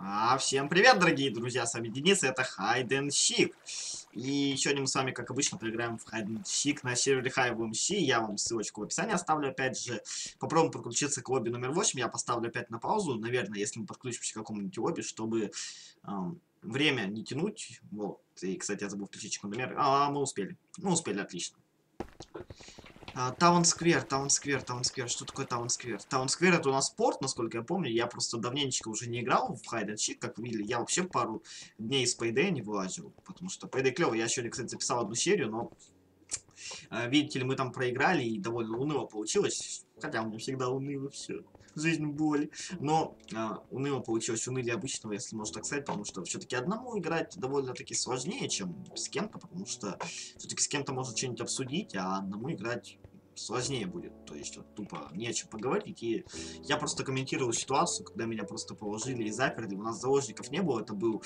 А, всем привет, дорогие друзья, с вами Денис, это Hide and Seek. И сегодня мы с вами, как обычно, поиграем в Hide and Seek на сервере HiveMC. Я вам ссылочку в описании оставлю, опять же. Попробуем подключиться к лобби номер 8, я поставлю опять на паузу, наверное, если мы подключимся к какому-нибудь лобби, чтобы эм, время не тянуть. Вот, и, кстати, я забыл включить секундомер. А, мы успели, мы успели, отлично. Town Square, Town Square, Town Square. Что такое Town Square? Town Square это у нас спорт, насколько я помню. Я просто давненечко уже не играл в Hide and Seek, как вы видели. Я вообще пару дней с Payday не вылазил, потому что Payday клевый. Я сегодня, кстати, записал одну серию, но видите ли, мы там проиграли и довольно уныло получилось. Хотя у меня всегда уныло все. Жизнь боль. Но э, уныло получилось унылее обычного, если можно так сказать, потому что все-таки одному играть довольно-таки сложнее, чем с кем-то, потому что все-таки с кем-то можно что-нибудь обсудить, а одному играть сложнее будет. То есть вот тупо не о чем поговорить. И я просто комментировал ситуацию, когда меня просто положили и заперли. У нас заложников не было, это был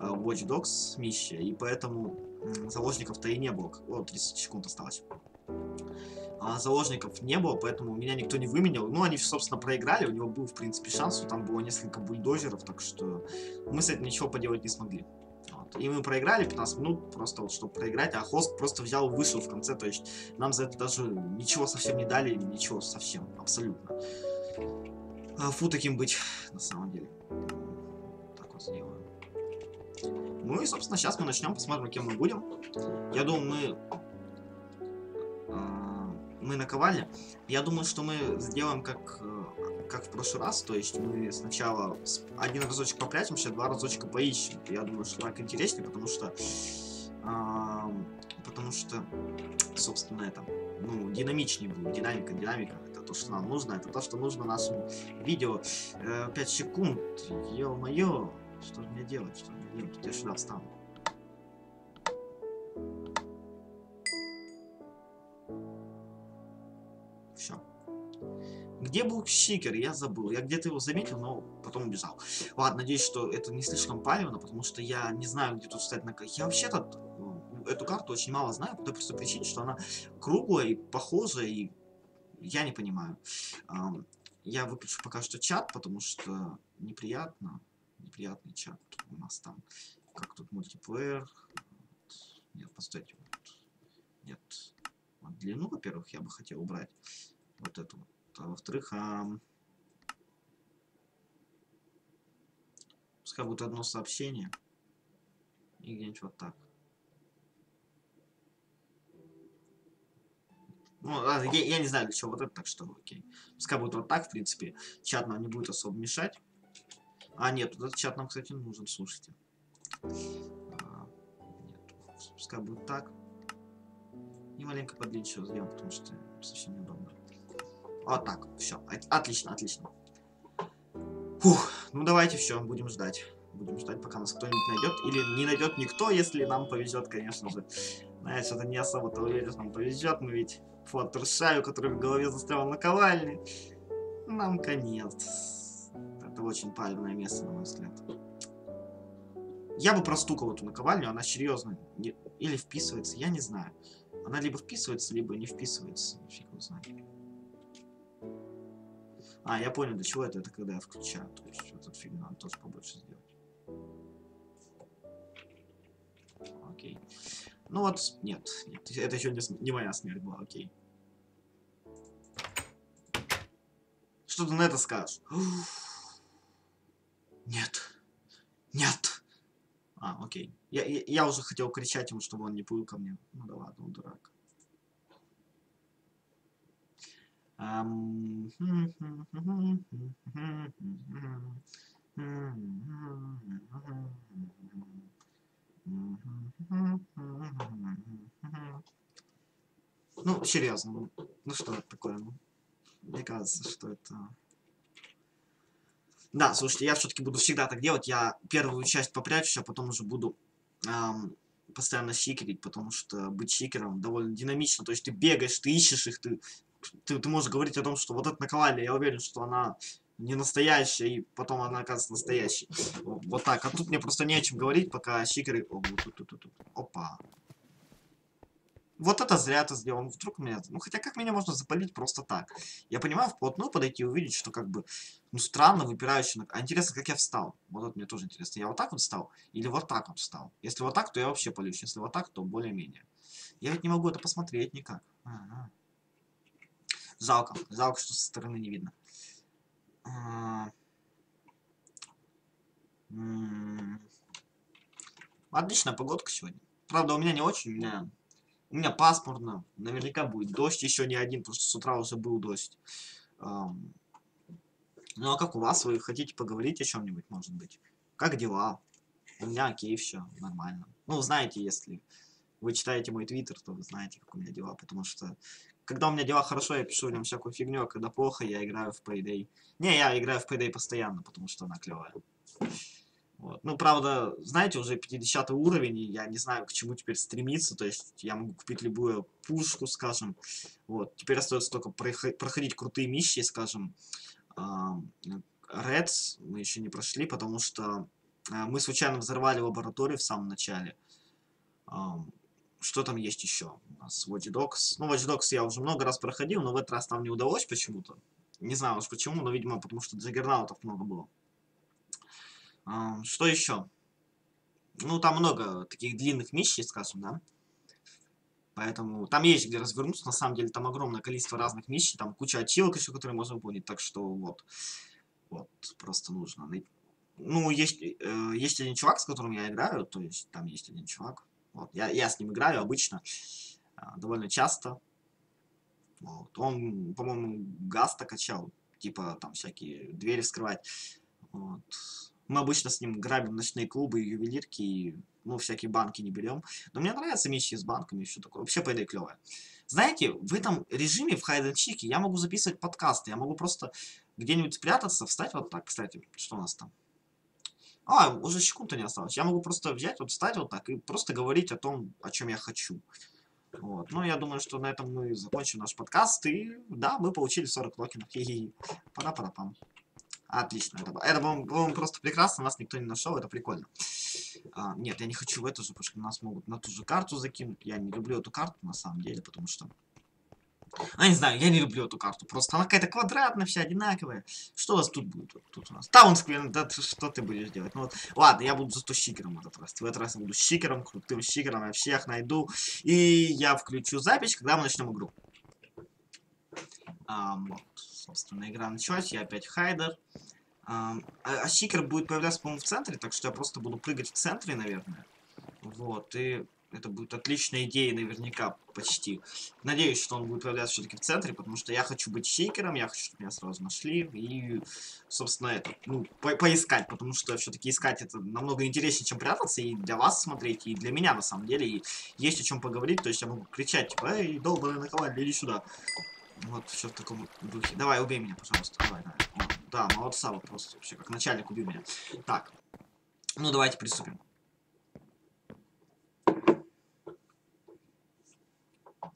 э, Watch Dogs миссия, и поэтому э, заложников-то и не было. О, 30 секунд осталось. А заложников не было, поэтому меня никто не выменял. Ну, они, собственно, проиграли, у него был, в принципе, шанс, там было несколько бульдозеров, так что мы с этим ничего поделать не смогли. И мы проиграли 15 минут, просто вот чтобы проиграть, а хост просто взял и вышел в конце, то есть нам за это даже ничего совсем не дали, ничего совсем, абсолютно. А, фу таким быть, на самом деле. Так вот сделаем. Ну и, собственно, сейчас мы начнем, посмотрим, кем мы будем. Я думаю, мы... А, мы наковали. Я думаю, что мы сделаем как как в прошлый раз, то есть мы сначала один разочек попрячемся, два разочка поищем. Я думаю, что так интереснее, потому что... Э, потому что, собственно, это, ну, динамичнее будет. Динамика, динамика. Это то, что нам нужно, это то, что нужно нашему видео. Э, 5 секунд. Ё-моё. Что же мне делать? Что мне делать? Я сюда встану. Все. Где был Щикер? Я забыл. Я где-то его заметил, но потом убежал. Ладно, надеюсь, что это не слишком палевно, потому что я не знаю, где тут встать на... Я вообще-то ну, эту карту очень мало знаю, по той простой причине, что она круглая и похожая, и я не понимаю. Я выключу пока что чат, потому что неприятно. Неприятный чат у нас там. Как тут мультиплеер? Нет, постойте. Нет. Вот длину, во-первых, я бы хотел убрать. Вот эту вот. А во-вторых, а... пускай будет одно сообщение. И где-нибудь вот так. Ну, а, я, я не знаю, для чего вот это, так что окей. Пускай будет вот так, в принципе. Чат нам не будет особо мешать. А, нет, этот чат нам, кстати, нужен, слушайте. А, нет, пускай будет так. И маленько подлиннее сделаем, потому что совсем неудобно. Вот так, все. Отлично, отлично. Фух, ну давайте все, будем ждать. Будем ждать, пока нас кто-нибудь найдет. Или не найдет никто, если нам повезет, конечно же. Знаете, что-то не особо-то уверен, что нам повезет. Мы ведь Флаттершаю, который в голове застрял на ковальне. Нам конец. Это очень палевное место, на мой взгляд. Я бы простукал эту наковальню, она серьезно. Или вписывается, я не знаю. Она либо вписывается, либо не вписывается. Фиг его. А, я понял, для чего это. Это когда я включаю. То есть этот фильм надо тоже побольше сделать. Окей. Ну вот, нет, нет. Это еще не, не моя смерть была, окей. Что ты на это скажешь? Нет. Нет. А, окей. Я, я, я уже хотел кричать ему, чтобы он не плыл ко мне. Ну да ладно, он дурак. Ну, серьезно, ну, что это такое? Мне кажется, что это... Да, слушайте, я все-таки буду всегда так делать. Я первую часть попрячусь, а потом уже буду эм, постоянно щикерить, потому что быть щикером довольно динамично. То есть ты бегаешь, ты ищешь их, ты ты, ты можешь говорить о том, что вот эта наковальня, я уверен, что она не настоящая, и потом она оказывается настоящей. Вот так. А тут мне просто не о чем говорить, пока щикеры... Опа. Вот это зря ты сделал. Вдруг меня... Ну, хотя как меня можно запалить просто так? Я понимаю, вплотную подойти и увидеть, что как бы... Ну, странно, выпирающий... А интересно, как я встал? Вот это мне тоже интересно. Я вот так вот встал? Или вот так вот встал? Если вот так, то я вообще палюсь. Если вот так, то более-менее. Я ведь не могу это посмотреть никак. А -а -а. Жалко. Жалко, что со стороны не видно. А Отличная погодка сегодня. Правда, у меня не очень, у меня у меня пасмурно. Наверняка будет дождь еще не один, потому что с утра уже был дождь. Ну а как у вас? Вы хотите поговорить о чем-нибудь, может быть? Как дела? У меня окей, все нормально. Ну, знаете, если вы читаете мой твиттер, то вы знаете, как у меня дела, потому что когда у меня дела хорошо, я пишу в нем всякую фигню, а когда плохо, я играю в Payday. Не, я играю в Payday постоянно, потому что она клевая. Вот. Ну, правда, знаете, уже 50 уровень, и я не знаю, к чему теперь стремиться, то есть я могу купить любую пушку, скажем. Вот. Теперь остается только проходить крутые миссии, скажем. Reds мы еще не прошли, потому что а, мы случайно взорвали лабораторию в самом начале. Что там есть еще? У нас Watch Dogs. Ну, Watch Dogs я уже много раз проходил, но в этот раз там не удалось почему-то. Не знаю уж почему, но, видимо, потому что джаггернаутов много было. Что еще? Ну, там много таких длинных миссий, скажем, да? Поэтому там есть где развернуться, на самом деле там огромное количество разных миссий, там куча ачивок еще, которые можно выполнить, так что вот, вот, просто нужно. Ну, есть, э, есть один чувак, с которым я играю, то есть там есть один чувак, вот, я, я с ним играю обычно, э, довольно часто, вот, он, по-моему, гаста качал, типа там всякие двери вскрывать, вот, мы обычно с ним грабим ночные клубы и ювелирки, и, ну, всякие банки не берем. Но мне нравятся миссии с банками все такое. Вообще, по идее, клевое. Знаете, в этом режиме, в хайд чике я могу записывать подкасты. Я могу просто где-нибудь спрятаться, встать вот так, кстати. Что у нас там? А, уже секунды не осталось. Я могу просто взять, вот встать вот так и просто говорить о том, о чем я хочу. Вот. Ну, я думаю, что на этом мы закончим наш подкаст. И да, мы получили 40 локинов. Пара-пара-пам. Отлично. Это, это было просто прекрасно, нас никто не нашел, это прикольно. А, нет, я не хочу в эту же, потому что нас могут на ту же карту закинуть. Я не люблю эту карту, на самом деле, потому что... А, не знаю, я не люблю эту карту. Просто она какая-то квадратная, вся одинаковая. Что у нас тут будет? Тут у нас таунсквер, да что ты будешь делать? Ну вот, ладно, я буду зато щикером в этот раз. В этот раз я буду щикером, крутым щикером, я всех найду. И я включу запись, когда мы начнем игру. А, вот собственно, игра началась, я опять хайдер. А, а Сикер будет появляться, по-моему, в центре, так что я просто буду прыгать в центре, наверное. Вот, и это будет отличная идея, наверняка, почти. Надеюсь, что он будет появляться все-таки в центре, потому что я хочу быть шейкером, я хочу, чтобы меня сразу нашли, и, собственно, это, ну, по поискать, потому что все-таки искать это намного интереснее, чем прятаться, и для вас смотреть, и для меня, на самом деле, и есть о чем поговорить, то есть я могу кричать, типа, эй, долбаный наковаль, иди сюда. Вот, все в таком духе. Давай, убей меня, пожалуйста. Давай, давай. Да, молодца, вот просто вообще, как начальник убил меня. Так. Ну, давайте приступим.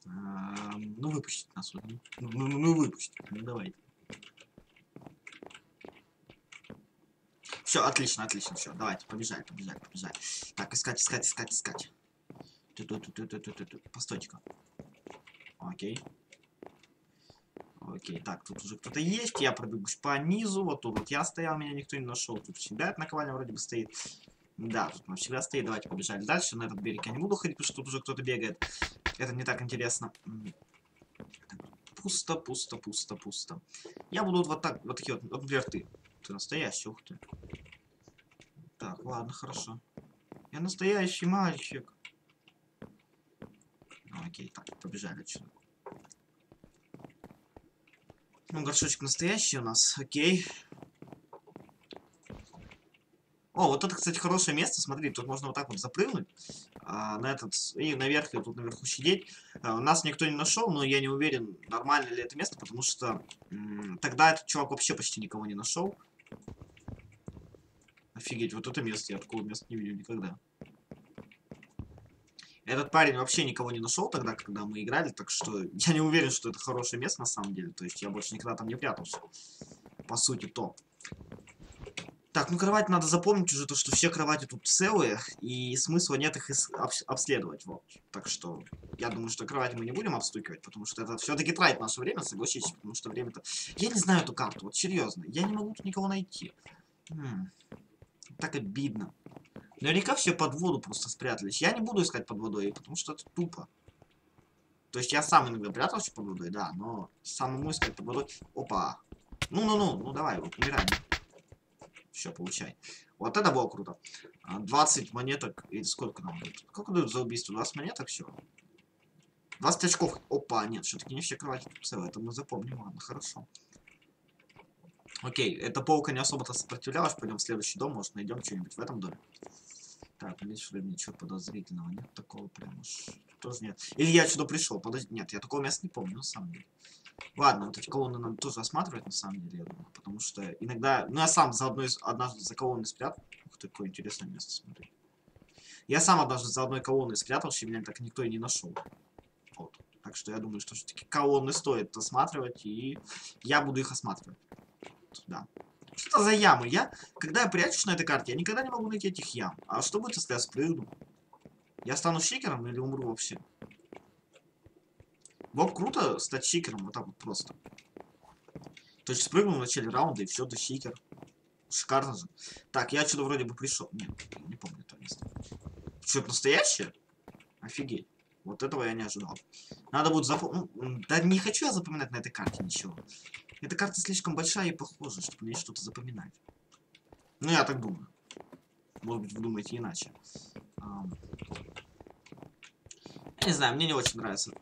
Ну, выпустить нас. Ну, ну, ну, ну выпустить. Ну, давайте. Все, отлично, отлично, все. Давайте, побежали, побежали, побежали. Так, искать, искать, искать, искать. Постойте-ка. Окей. Окей, так, тут уже кто-то есть. Я пробегусь по низу. Вот тут вот я стоял, меня никто не нашел. Тут всегда эта наковальня вроде бы стоит. Да, тут она всегда стоит. Давайте побежали дальше. На этот берег я не буду ходить, потому что тут уже кто-то бегает. Это не так интересно. Пусто, пусто, пусто, пусто. Я буду вот так, вот такие вот, вот например, ты. Ты настоящий, ух ты. Так, ладно, хорошо. Я настоящий мальчик. Ну, окей, так, побежали отсюда. Ну, горшочек настоящий у нас, окей. О, вот это, кстати, хорошее место, смотри, тут можно вот так вот запрыгнуть а, на этот, и наверх, и тут наверху сидеть. А, нас никто не нашел, но я не уверен, нормально ли это место, потому что тогда этот чувак вообще почти никого не нашел. Офигеть, вот это место, я такого места не видел никогда. Этот парень вообще никого не нашел тогда, когда мы играли, так что я не уверен, что это хорошее место на самом деле. То есть я больше никогда там не прятался. По сути, то. Так, ну кровать надо запомнить уже, то, что все кровати тут целые, и смысла нет их обследовать, вот. Так что, я думаю, что кровати мы не будем обстукивать, потому что это все-таки тратит наше время, согласитесь, потому что время-то... Я не знаю эту карту, вот серьезно, я не могу тут никого найти. М так обидно. Наверняка все под воду просто спрятались. Я не буду искать под водой, потому что это тупо. То есть я сам иногда прятался под водой, да, но самому искать под водой... Опа! Ну-ну-ну, ну давай, вот, умирай. Все, получай. Вот это было круто. 20 а, монеток, или сколько нам дают? Сколько дают за убийство? 20 монеток все. 20 очков. Опа, нет, все-таки не все кровати целые. Это мы запомним, ладно, хорошо. Окей, эта полка не особо-то сопротивлялась. Пойдем в следующий дом, может найдем что-нибудь в этом доме. Так, надеюсь, вроде ничего подозрительного нет такого прям уж. Тоже нет. Или я сюда пришел, подожди. Нет, я такого места не помню, на самом деле. Ладно, эти колонны надо тоже осматривать, на самом деле, я думаю. Потому что иногда... Ну, я сам за одной... Однажды за колонной спрятал. Ух ты, какое интересное место, смотри. Я сам однажды за одной колонной спрятался, и меня так никто и не нашел. Вот. Так что я думаю, что все-таки колонны стоит осматривать, и я буду их осматривать. Да. Что за ямы? Я, когда я прячусь на этой карте, я никогда не могу найти этих ям. А что будет, если я спрыгну? Я стану щикером или умру вообще? Было круто стать щикером, вот так вот просто. То есть спрыгнул в начале раунда, и все, ты щикер. Шикарно же. Так, я отсюда вроде бы пришел. Нет, не помню это место. Что, это настоящее? Офигеть. Вот этого я не ожидал. Надо будет запомнить... Ну, да не хочу я запоминать на этой карте ничего. Эта карта слишком большая и похожа, чтобы мне что-то запоминать. Ну, я так думаю. Может быть, вы думаете иначе. Я не знаю, мне не очень нравится.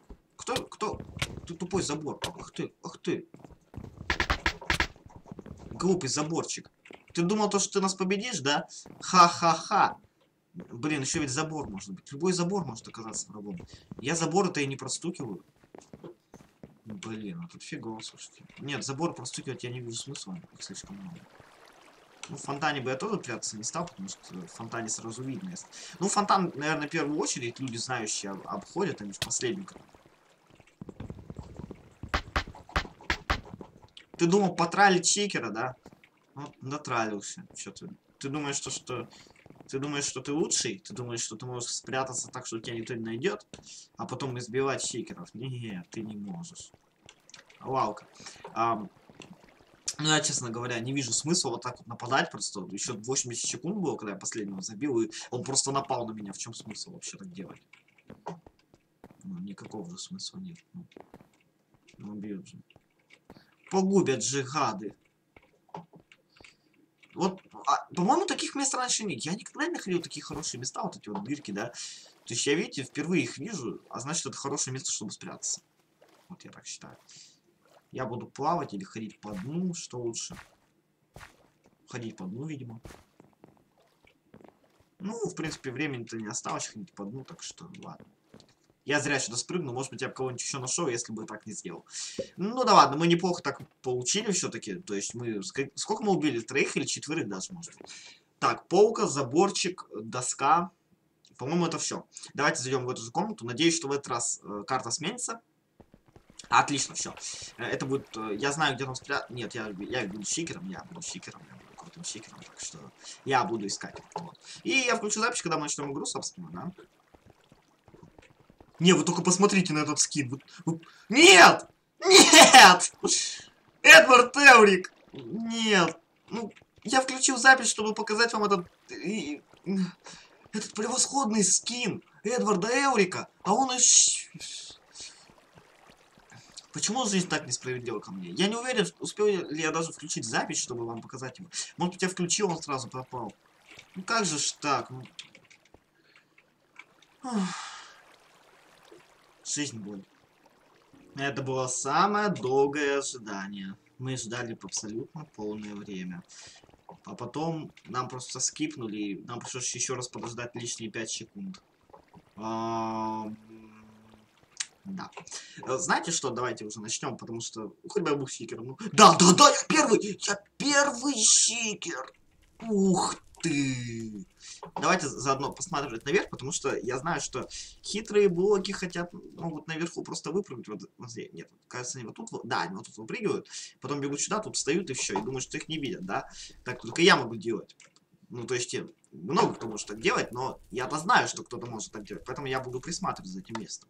Кто, кто? Ты тупой забор. Ах ты, ах ты. Глупый заборчик. Ты думал, то, что ты нас победишь, да? Ха-ха-ха. Блин, еще ведь забор может быть. Любой забор может оказаться врагом. Я забор-то и не простукиваю. Блин, а тут фигово, слушайте. Нет, забор простукивать я не вижу смысла, их слишком много. Ну, в фонтане бы я тоже прятаться не стал, потому что в фонтане сразу видно. Ну, фонтан, наверное, в первую очередь люди, знающие, обходят, они в последнюю. Ты думал потралить чекера, да? Ну, натралился. Что ты? Ты думаешь, что, что... Ты думаешь, что ты лучший? Ты думаешь, что ты можешь спрятаться так, что тебя никто не найдет? А потом избивать чекеров? Нет, ты не можешь. Ваука. А, ну, я, честно говоря, не вижу смысла вот так вот нападать просто. Еще 80 секунд было, когда я последнего забил, и он просто напал на меня. В чем смысл вообще так делать? Ну, никакого же смысла нет. Ну, ну же. Погубят же гады. Вот, а, по-моему, таких мест раньше нет. Я никогда не находил такие хорошие места, вот эти вот дырки, да. То есть я, видите, впервые их вижу, а значит, это хорошее место, чтобы спрятаться. Вот я так считаю. Я буду плавать или ходить по дну, что лучше? Ходить по дну, видимо. Ну, в принципе, времени-то не осталось ходить по дну, так что ладно. Я зря сюда спрыгну, может быть, я бы кого-нибудь еще нашел, если бы так не сделал. Ну да ладно, мы неплохо так получили все-таки. То есть мы... Сколько мы убили? Троих или четверых даже, может? Так, полка, заборчик, доска. По-моему, это все. Давайте зайдем в эту же комнату. Надеюсь, что в этот раз э, карта сменится. Отлично, все. Э, это будет... Э, я знаю, где там спрятать... Нет, я, я буду щикером, я буду щикером, я буду крутым щикером, так что я буду искать. Вот. И я включу запись, когда мы начнем игру, собственно, да? Не, вы только посмотрите на этот скин. Вы, вы... Нет! Нет! Эдвард Эврик! Нет! Ну, я включил запись, чтобы показать вам этот... Этот превосходный скин Эдварда Эврика, а он из... Почему жизнь так несправедлива ко мне? Я не уверен, успел ли я даже включить запись, чтобы вам показать его. Может быть, я включил, он сразу пропал. Ну как же ж так? Ну... Жизнь боль. Это было самое долгое ожидание. Мы ждали абсолютно полное время. А потом нам просто скипнули, и нам пришлось еще раз подождать лишние 5 секунд. Да. Э, знаете что, давайте уже начнем, потому что хоть бы я был щикером. Ну, да, да, да, я первый! Я первый щикер! Ух ты! Давайте заодно посмотреть наверх, потому что я знаю, что хитрые блоки хотят, могут наверху просто выпрыгнуть. Вот, вот здесь. Нет, кажется, они вот тут, да, они вот тут выпрыгивают, потом бегут сюда, тут встают и все, и думают, что их не видят, да? Так только я могу делать. Ну, то есть, много кто может так делать, но я-то знаю, что кто-то может так делать, поэтому я буду присматривать за этим местом.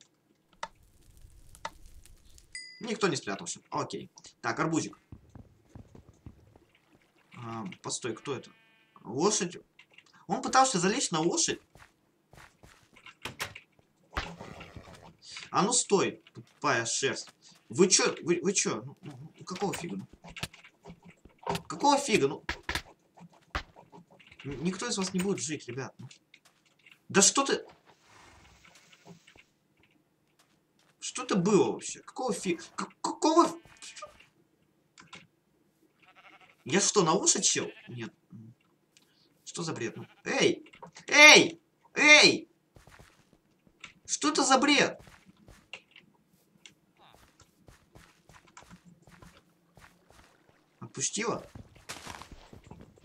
Никто не спрятался. Окей. Так, арбузик. А, постой, кто это? Лошадь. Он пытался залезть на лошадь. А ну стой, тупая шерсть. Вы чё, вы, вы чё? Ну, ну, ну, какого фига? Ну? Какого фига? Ну, никто из вас не будет жить, ребят. Ну. Да что ты... Что это было вообще? Какого фига? Какого... Я что, на уши чел? Нет. Что за бред? Эй! Эй! Эй! Что это за бред? Отпустила?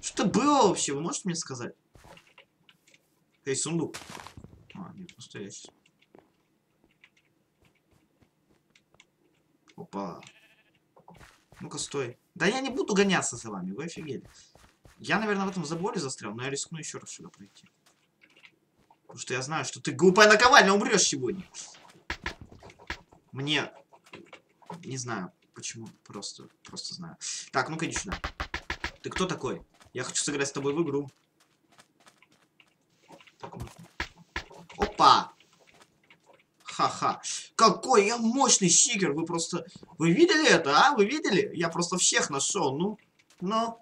Что было вообще? Вы можете мне сказать? Эй, сундук. А, нет, настоящий. Опа. Ну-ка, стой. Да я не буду гоняться за вами, вы офигели. Я, наверное, в этом заборе застрял, но я рискну еще раз сюда пройти. Потому что я знаю, что ты глупая наковальня умрешь сегодня. Мне... Не знаю, почему. Просто, просто знаю. Так, иди сюда. Ты кто такой? Я хочу сыграть с тобой в игру. Опа! Ха-ха. Какой я мощный щикер. Вы просто... Вы видели это, а? Вы видели? Я просто всех нашел. Ну, ну.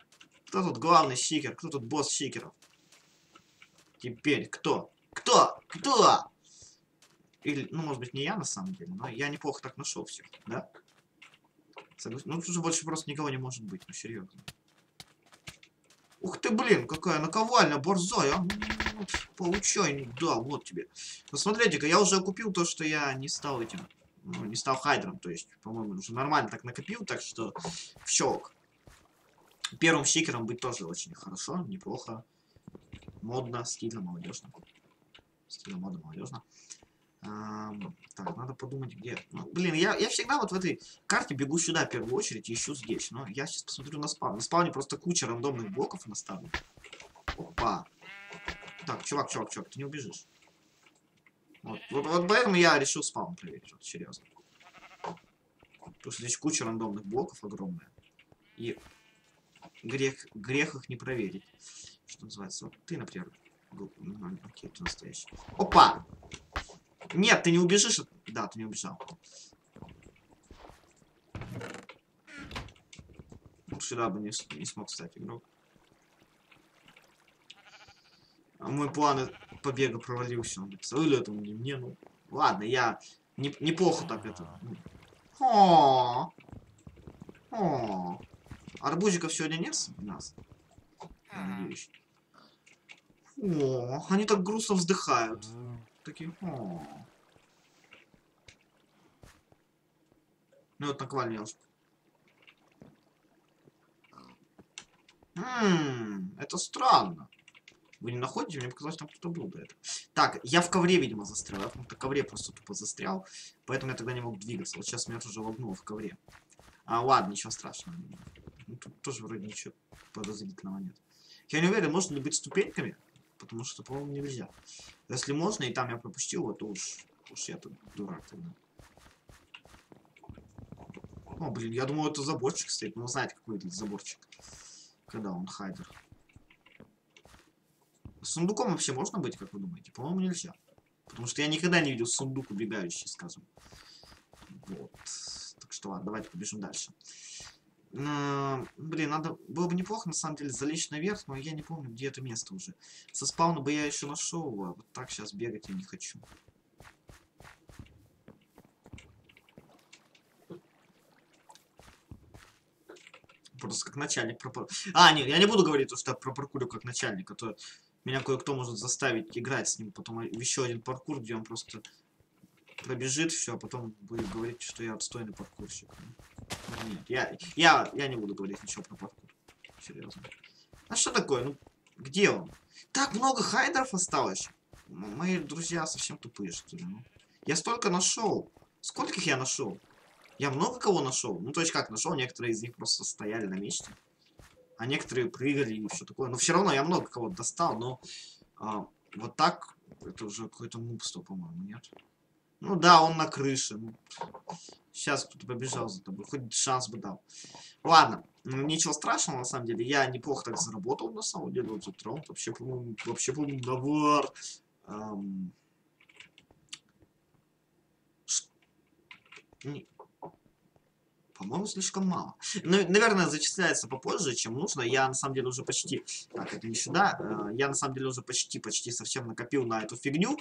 Кто тут главный щикер? Кто тут босс щикеров? Теперь кто? Кто? Кто? Или, ну, может быть, не я на самом деле, но я неплохо так нашел всех, да? Ну, тут же больше просто никого не может быть, ну, серьезно. Ух ты, блин, какая наковальня, борзая. А? Получай, да, вот тебе. Ну, смотрите-ка, я уже купил то, что я не стал этим, ну, не стал хайдром, то есть, по-моему, уже нормально так накопил, так что в щелк. Первым щикером быть тоже очень хорошо, неплохо. Модно, стильно, молодежно. Стильно, модно, молодежно. Эм, так, надо подумать, где... Ну, блин, я, я всегда вот в этой карте бегу сюда в первую очередь ищу здесь. Но я сейчас посмотрю на спаун. На спауне просто куча рандомных блоков наставлю. Опа. Так, чувак, чувак, чувак, ты не убежишь. Вот, вот, вот поэтому я решил спаун проверить, вот, серьезно. Потому что здесь куча рандомных блоков огромная. И грех, грех их не проверить. Что называется. Вот ты, например. Окей, ты настоящий. Опа! Нет, ты не убежишь. Да, ты не убежал. Вот сюда бы не, не смог стать игрок. А мой план побега провалился. Он написал, или это мне, мне, ну... Ладно, я не, неплохо так это... О, о, Арбузиков сегодня нет у нас? Я. О, они так грустно вздыхают такие, о. Ну вот наковальня уж. Ммм, это странно. Вы не находите? Мне показалось, там кто-то был до этого. Так, я в ковре, видимо, застрял. Я в ковре просто тупо застрял. Поэтому я тогда не мог двигаться. Вот сейчас меня тоже вогнуло в ковре. А, ладно, ничего страшного. Ну, тут тоже вроде ничего подозрительного нет. Я не уверен, можно ли быть ступеньками? потому что, по-моему, нельзя. Если можно, и там я пропустил, вот уж, уж я тут дурак тогда. О, блин, я думал, это заборчик стоит. Ну, знаете, какой это заборчик. Когда он хайдер. Сундуком вообще можно быть, как вы думаете? По-моему, нельзя. Потому что я никогда не видел сундук убегающий, скажем. Вот. Так что ладно, давайте побежим дальше. Блин, надо было бы неплохо на самом деле залезть наверх, но я не помню, где это место уже. Со спауна бы я еще нашел, а вот так сейчас бегать я не хочу. Просто как начальник пропар... А, нет, я не буду говорить, что я про паркурю как начальник, а то меня кое-кто может заставить играть с ним. Потом еще один паркур, где он просто пробежит все, а потом будет говорить, что я отстойный паркурщик. Я, я, я не буду говорить ничего про паркур. Серьезно. А что такое? Ну, Где он? Так много хайдеров осталось. Мои друзья совсем тупые, что ли. ну. Я столько нашел. Скольких я нашел? Я много кого нашел. Ну, то есть как нашел, некоторые из них просто стояли на месте. А некоторые прыгали и все такое. Но все равно я много кого достал, но а, вот так это уже какое-то нубство, по-моему, нет? Ну да, он на крыше. Ну, сейчас кто-то побежал за тобой. Хоть шанс бы дал. Ладно, ну, ничего страшного, на самом деле. Я неплохо так заработал, на самом деле. Вот этот раунд вообще, по-моему, вообще, по-моему, навар. Ам. Ш- не- По-моему, слишком мало. Ну, наверное, зачисляется попозже, чем нужно. Я, на самом деле, уже почти... Так, это не сюда. Э, Я, на самом деле, уже почти-почти совсем накопил на эту фигню.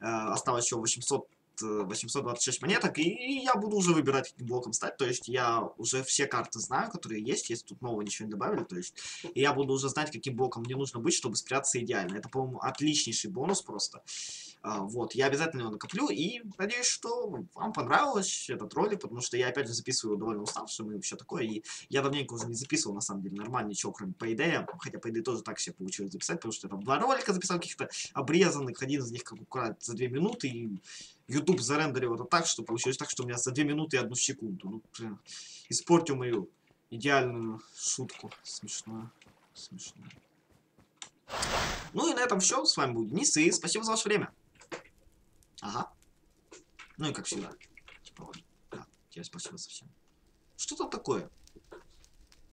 Э, Осталось еще 800 э, 826 монеток, и я буду уже выбирать, каким блоком стать, то есть я уже все карты знаю, которые есть, если тут нового ничего не добавили, то есть и я буду уже знать, каким блоком мне нужно быть, чтобы спрятаться идеально. Это, по-моему, отличнейший бонус просто. А, вот, я обязательно его накоплю, и надеюсь, что вам понравилось этот ролик, потому что я, опять же, записываю довольно уставшим и все такое, и я давненько уже не записывал, на самом деле, нормально ничего, кроме по идее, хотя по идее тоже так себе получилось записать, потому что я там два ролика записал каких-то обрезанных, один из них как аккурат за две минуты, и YouTube зарендерил это так, что получилось так, что у меня за две минуты и одну секунду. Ну, прям, испортил мою идеальную шутку. Смешно. Смешно. Ну и на этом все. С вами был Денис, и спасибо за ваше время. Ага. Ну и как всегда. Типа вот. Да, тебе спасибо совсем. Что там такое?